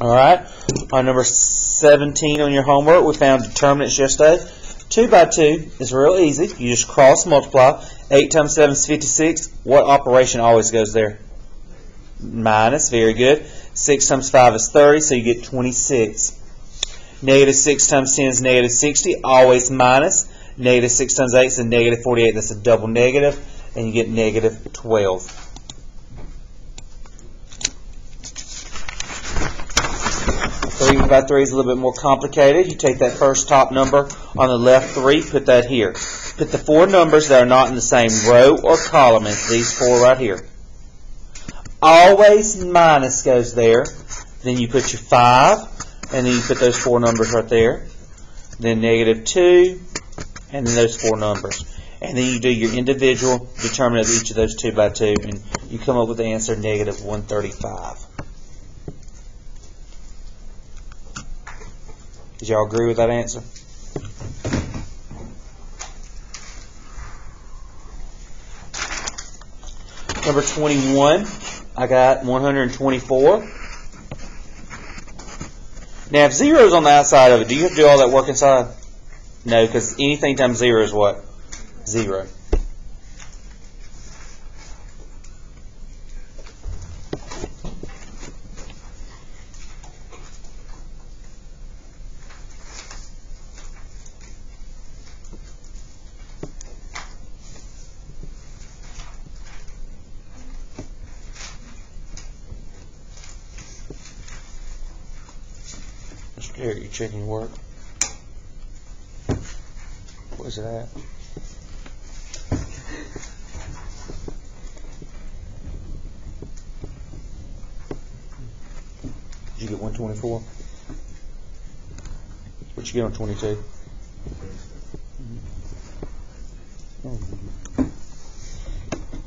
All right. On number 17 on your homework, we found determinants yesterday. 2 by 2 is real easy. You just cross multiply. 8 times 7 is 56. What operation always goes there? Minus. Very good. 6 times 5 is 30, so you get 26. Negative 6 times 10 is negative 60. Always minus. Negative 6 times 8 is a negative 48. That's a double. And you get negative 12. Three by three is a little bit more complicated. You take that first top number on the left three, put that here. Put the four numbers that are not in the same row or column as these four right here. Always minus goes there. Then you put your five, and then you put those four numbers right there. Then negative two, and then those four numbers. And then you do your individual determinant of each of those two by two, and you come up with the answer negative 135. Did y'all agree with that answer? Number 21, I got 124. Now, if zero is on the outside of it, do you have to do all that work inside? No, because anything times zero is what? Zero. Checking work? Where's it at? Did you get 124? What you get on 22?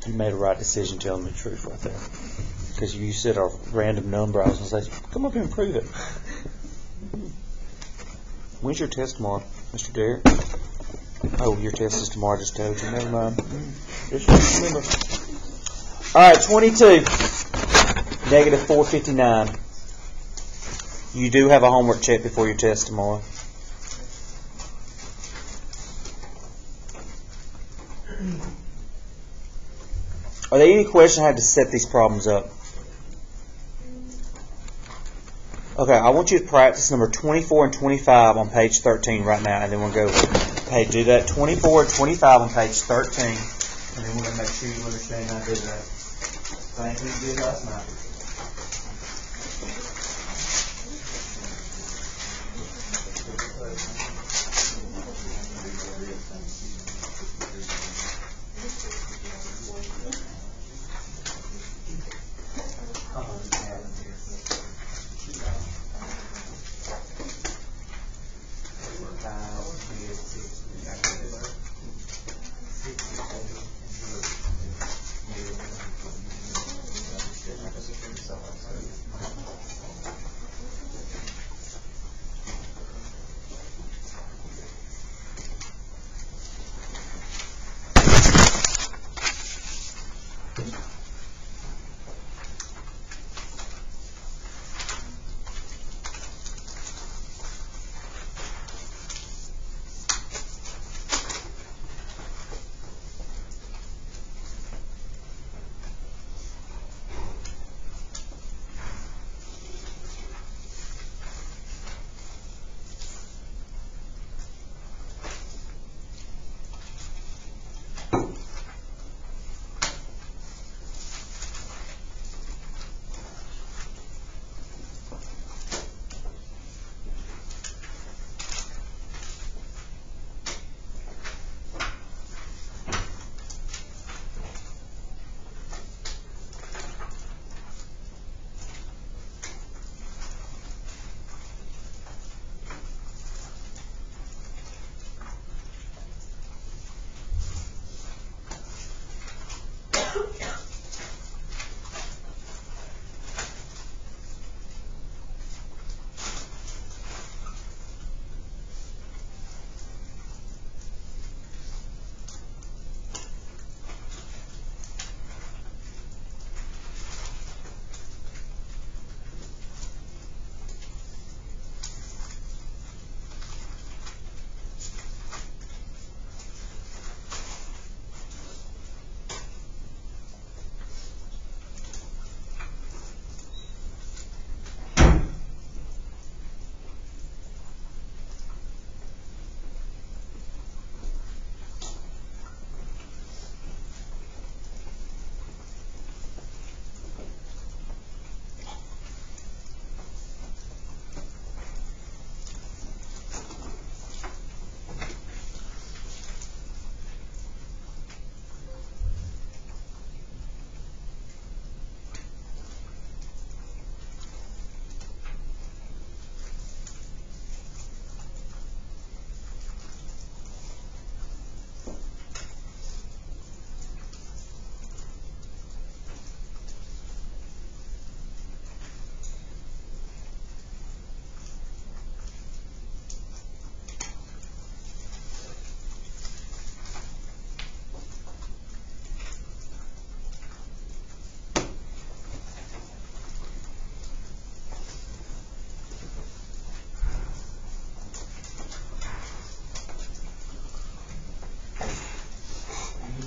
You made a right decision telling the truth right there. Because you said a random number, I was going to say, come up here and prove it. When's your test tomorrow, Mr. Derrick? Oh, your test is tomorrow, I just told you. Never mind. Just remember. All right, 22. Negative 459. You do have a homework check before your test tomorrow. Are there any questions how to set these problems up? Okay, I want you to practice number 24 and 25 on page 13 right now, and then we'll go. Hey, do that 24 and 25 on page 13, and then we're going to make sure you understand how to do that. Same thing did last night.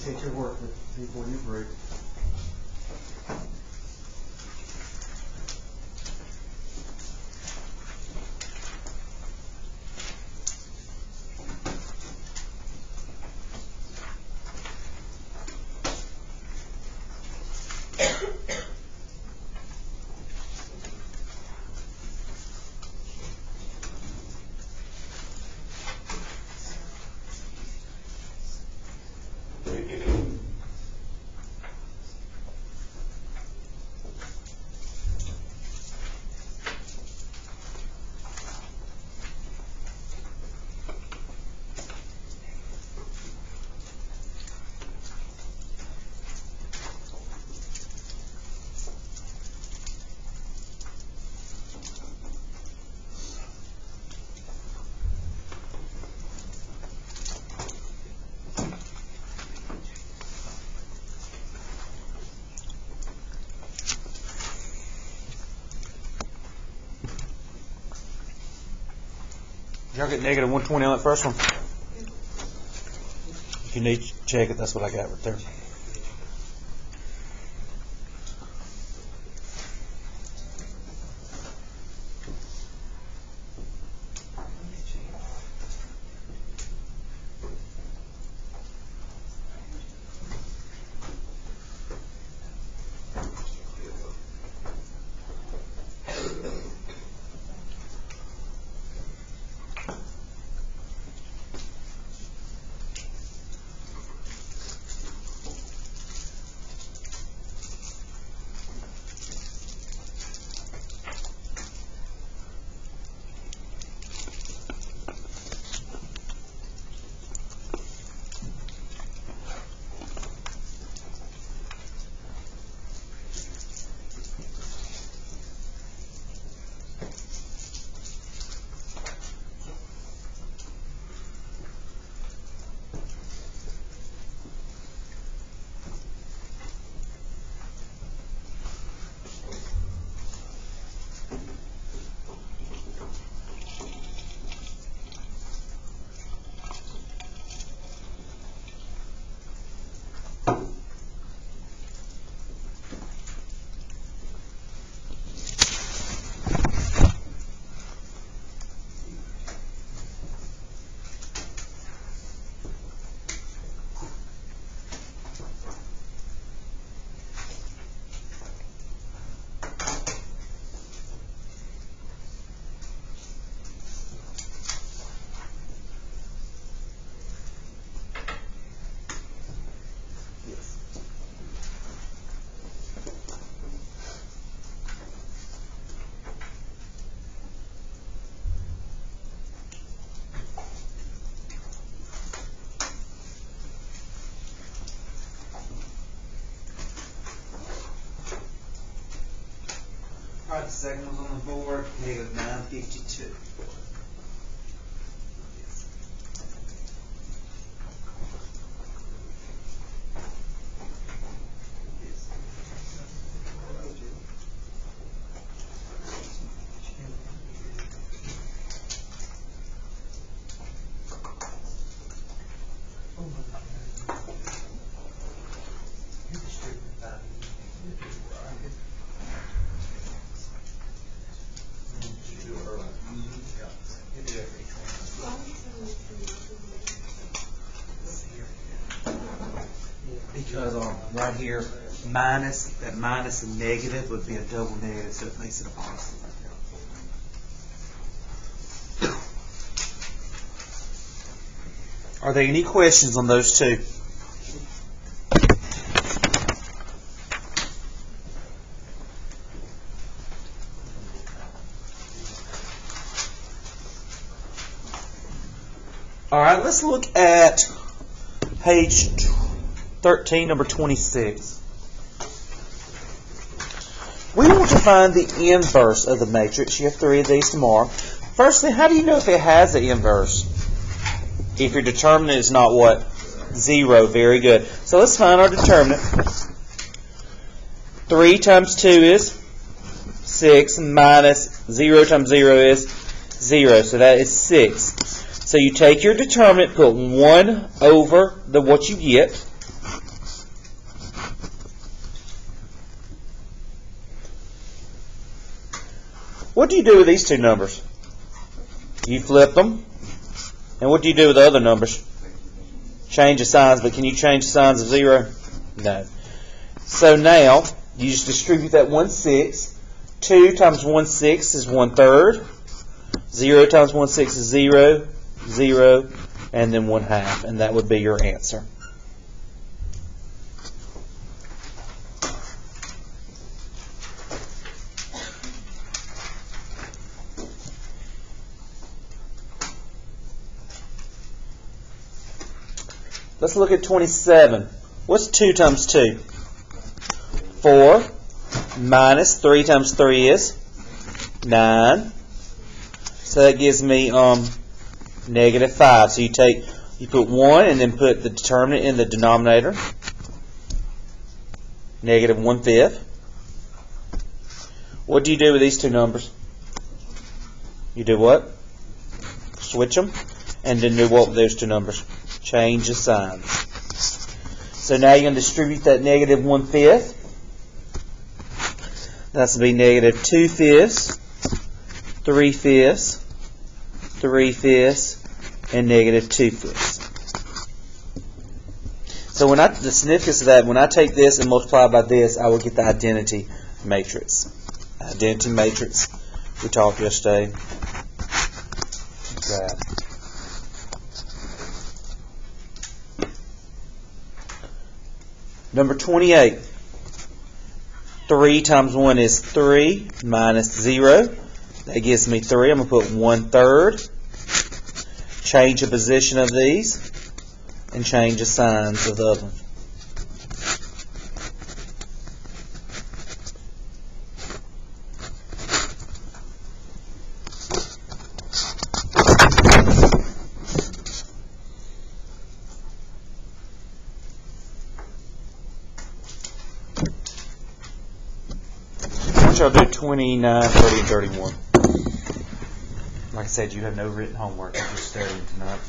take your work with people you bring. Y'all get negative 120 on that first one? If you need to check it, that's what I got right there. Second one's on the board, negative 952. Because um, right here, minus, that minus minus and negative would be a double negative, so it makes it a positive. Are there any questions on those two? All right, let's look at page 13, number 26. We want to find the inverse of the matrix. You have three of these tomorrow. Firstly, how do you know if it has an inverse? If your determinant is not what? Zero. Very good. So let's find our determinant. 3 times 2 is 6 minus 0 times 0 is 0. So that is 6. So you take your determinant, put 1 over the what you get. What do you do with these two numbers? You flip them. And what do you do with the other numbers? Change the signs, but can you change the signs of 0? No. So now, you just distribute that 1 6. 2 times 1 6 is 1 third. 0 times 1 6 is 0. 0, and then 1 half, and that would be your answer. Let's look at 27. What's 2 times 2? 4 minus 3 times 3 is 9. So that gives me um, negative 5. So you take, you put 1 and then put the determinant in the denominator. Negative 1 fifth. What do you do with these two numbers? You do what? switch them, and then do what with those two numbers? Change the signs. So now you're going to distribute that negative one fifth. That's going to be negative two fifths, three fifths, three fifths, and negative two fifths. So when I, the significance of that, when I take this and multiply by this, I will get the identity matrix. Identity matrix we talked yesterday. That. Number 28. 3 times 1 is 3 minus 0. That gives me 3. I'm going to put 1 third. Change the position of these and change the signs of the other one. I'll do 29, 30, and 31. Like I said, you have no written homework. You're just studying tonight.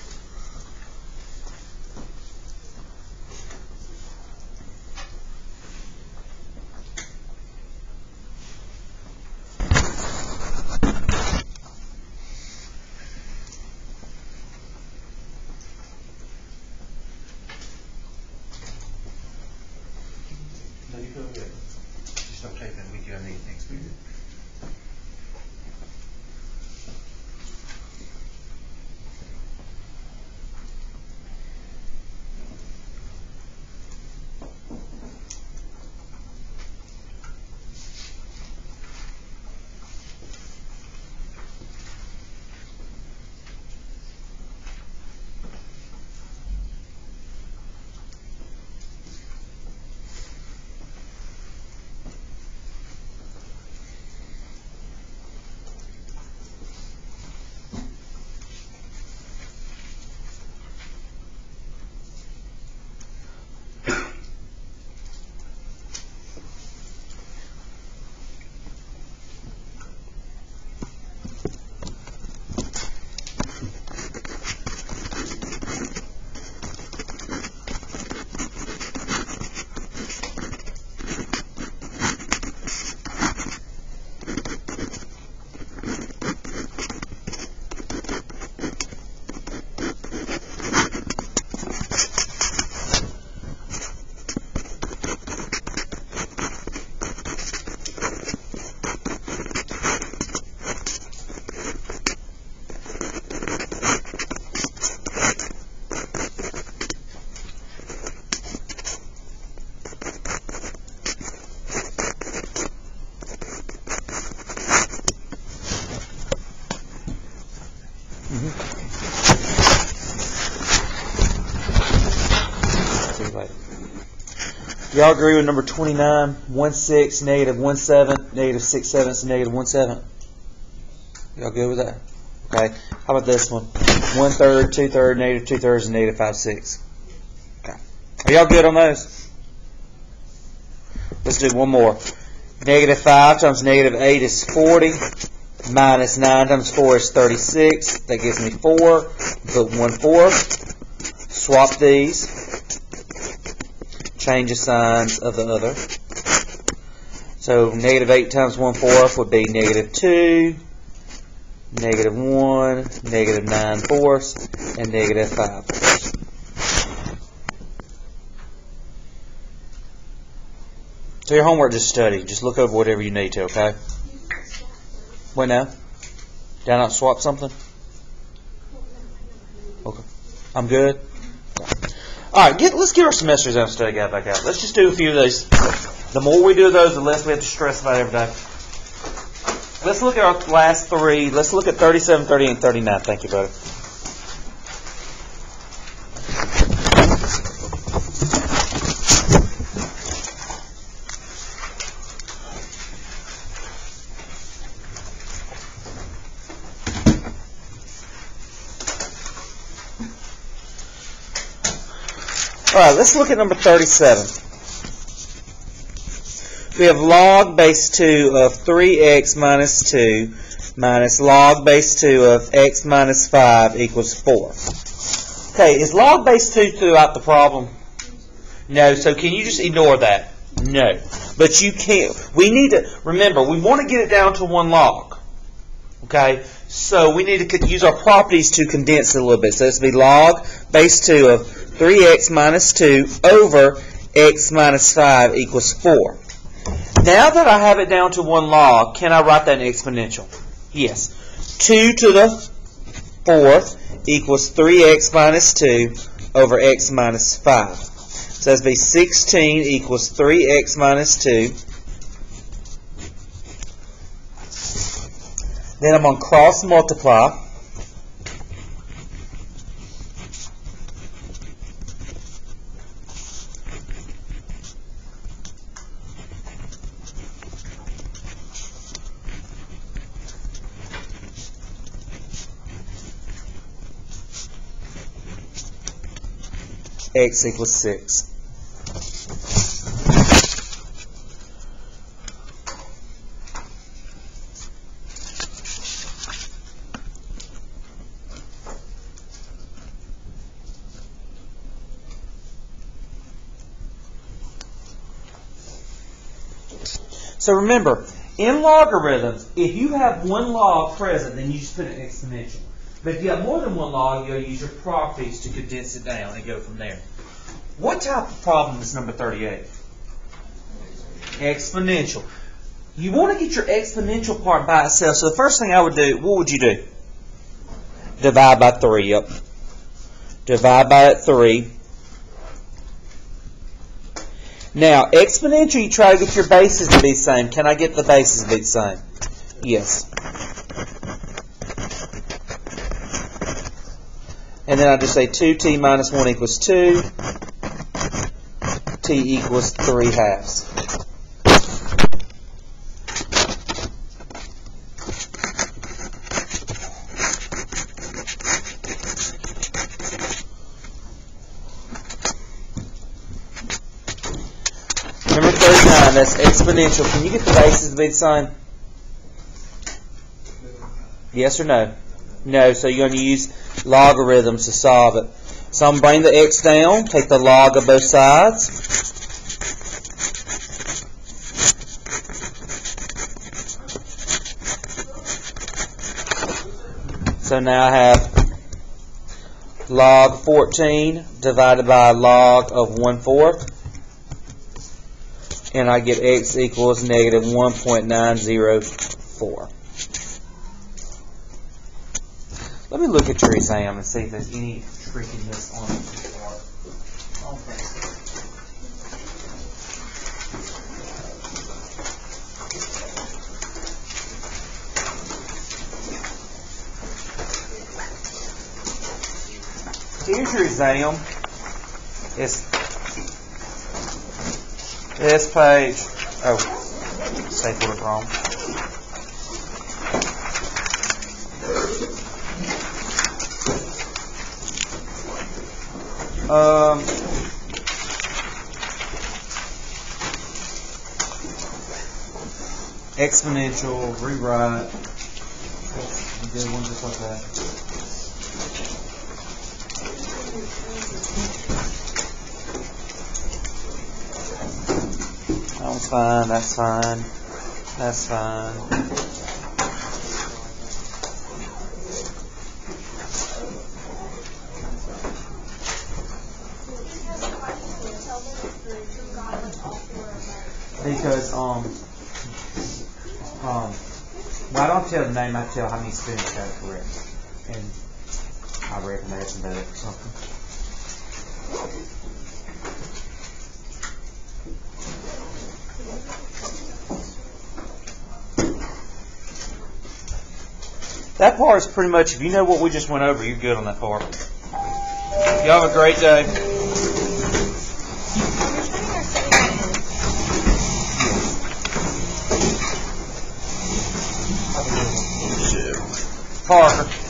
Y'all agree with number 29, 1 6, negative 1 7, negative 6 sevenths, negative 1 7? Y'all good with that? Okay. How about this one? 1 third, 2 third, negative 2 thirds, and negative 5 6. Okay. Are y'all good on those? Let's do one more. Negative 5 times negative 8 is 40. Minus 9 times 4 is 36. That gives me 4. Put 1 4. Swap these. Change the signs of the other. So negative 8 times 1 fourth would be negative 2, negative 1, negative 9 fourths, and negative 5 fourths. So your homework just study. Just look over whatever you need to, okay? What now? Did I not swap something? Okay. I'm good? All right, get, let's get our semester exam study guide back out. Let's just do a few of these. The more we do those, the less we have to stress about every day. Let's look at our last three. Let's look at 37, 38, and 39. Thank you, brother. All right, let's look at number 37. We have log base 2 of 3x minus 2 minus log base 2 of x minus 5 equals 4. Okay, is log base 2 throughout the problem? No, so can you just ignore that? No. But you can't. We need to, remember, we want to get it down to one log. Okay? So we need to use our properties to condense it a little bit. So this will be log base 2 of 3x minus 2 over x minus 5 equals 4. Now that I have it down to one log, can I write that in exponential? Yes. 2 to the fourth equals 3x minus 2 over x minus 5. So that's be 16 equals 3x minus 2. Then I'm going to cross multiply. X equals 6. So remember, in logarithms, if you have one log present, then you just put an exponential. But if you have more than one log, you'll use your properties to condense it down and go from there. What type of problem is number 38? Exponential. You want to get your exponential part by itself. So the first thing I would do, what would you do? Divide by 3, yep. Divide by 3. Now, exponential, you try to get your bases to be the same. Can I get the bases to be the same? Yes. And then I just say 2t minus 1 equals 2. t equals 3 halves. Number 39, that's exponential. Can you get the bases be the same? Yes or no? No, so you're going to use logarithms to solve it. So I'm bring the x down, take the log of both sides. So now I have log 14 divided by log of 1 fourth. And I get x equals negative 1.904. Let me look at exam and see if there's any trickiness on it. Here's your exam. It's this page. Oh, stapled it wrong. Um, exponential, rewrite. That's a good one, just like that. That's fine, that's fine, that's fine. Because, um, um, well, I don't tell the name, I tell how many students got it correct. And I reckon that's about or something. That part is pretty much, if you know what we just went over, you're good on that part. Y'all have a great day. Parker.